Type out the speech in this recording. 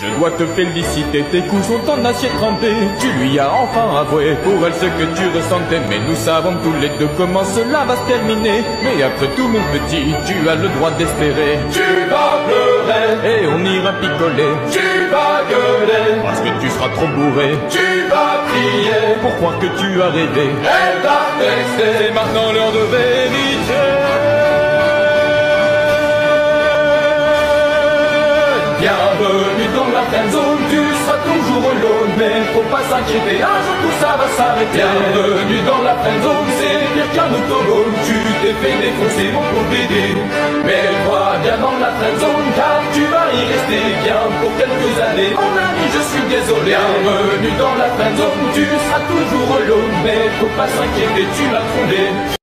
Je dois te féliciter, tes coups sont en acier trempé. Tu lui as enfin avoué pour elle ce que tu ressentais. Mais nous savons tous les deux comment cela va se terminer. Mais après tout, mon petit, tu as le droit d'espérer. Tu vas pleurer Et on ira picoler. Tu vas gueuler Parce que tu seras trop bourré. Tu vas prier Pour croire que tu as rêvé. Elle va C'est maintenant l'heure de vérité. Bienvenue zone, tu seras toujours alone Mais faut pas s'inquiéter, un jour tout ça va s'arrêter. Bienvenue dans la friend zone, c'est pire qu'un autogone Tu t'es fait défoncer mon pauvre bébé Mais toi bien dans la friend zone car tu vas y rester bien pour quelques années. Mon ami je suis désolé. Bienvenue dans la friend zone, tu seras toujours alone Mais faut pas s'inquiéter, tu l'as trouvé